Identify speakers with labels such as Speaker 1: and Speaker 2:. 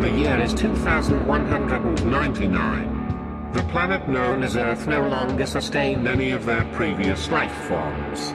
Speaker 1: The year is 2199. The planet known as Earth no longer sustained any of their previous life forms.